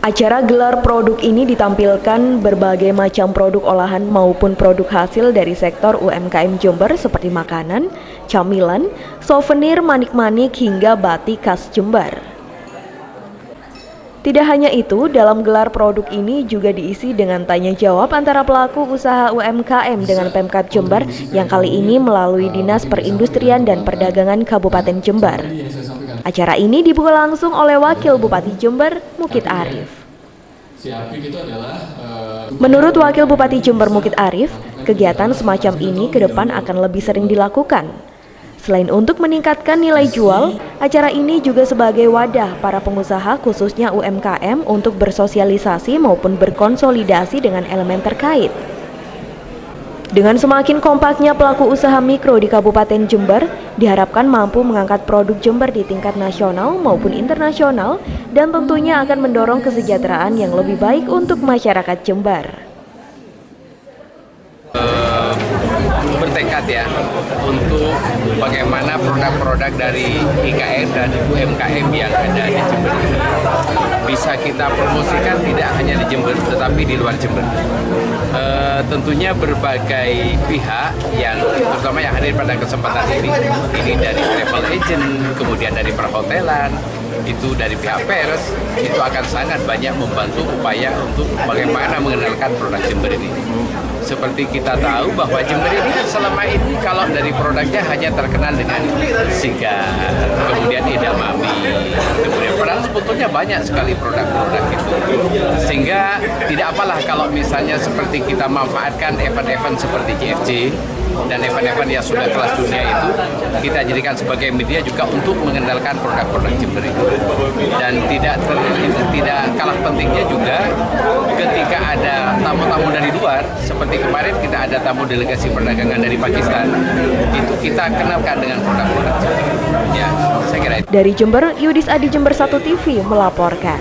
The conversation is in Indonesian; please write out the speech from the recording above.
Acara gelar produk ini ditampilkan berbagai macam produk olahan maupun produk hasil dari sektor UMKM Jember seperti makanan, camilan, souvenir manik-manik hingga batik khas Jember. Tidak hanya itu, dalam gelar produk ini juga diisi dengan tanya jawab antara pelaku usaha UMKM dengan Pemkap Jember yang kali ini melalui Dinas Perindustrian dan Perdagangan Kabupaten Jember. Acara ini dibuka langsung oleh Wakil Bupati Jember, Mukit Arif. Menurut Wakil Bupati Jember Mukit Arif, kegiatan semacam ini ke depan akan lebih sering dilakukan. Selain untuk meningkatkan nilai jual, acara ini juga sebagai wadah para pengusaha khususnya UMKM untuk bersosialisasi maupun berkonsolidasi dengan elemen terkait. Dengan semakin kompaknya pelaku usaha mikro di Kabupaten Jember, diharapkan mampu mengangkat produk Jember di tingkat nasional maupun internasional dan tentunya akan mendorong kesejahteraan yang lebih baik untuk masyarakat Jember. Bertekad ya untuk bagaimana produk-produk dari IKN dan UMKM yang ada di Jember bisa kita promosikan tidak hanya di Jember tetapi di luar Jember. E, tentunya berbagai pihak yang terutama yang hadir pada kesempatan ini, ini dari travel agent, kemudian dari perhotelan, itu dari pihak pers, itu akan sangat banyak membantu upaya untuk bagaimana mengenalkan produk Jember ini. Seperti kita tahu bahwa Jember ini kan selama ini kalau dari produknya hanya terkenal dengan sigar, kemudian edamame, kemudian padahal sebetulnya banyak sekali produk-produk itu. Sehingga tidak apalah kalau misalnya seperti kita manfaatkan event-event seperti JFC, dan event-event yang sudah kelas dunia itu kita jadikan sebagai media juga untuk mengendalikan produk-produk Jember itu dan tidak ter, tidak kalah pentingnya juga ketika ada tamu-tamu dari luar seperti kemarin kita ada tamu delegasi perdagangan dari Pakistan itu kita kenalkan dengan produk-produk ya saya kira itu. dari Jember Yudis Adi Jember 1 TV melaporkan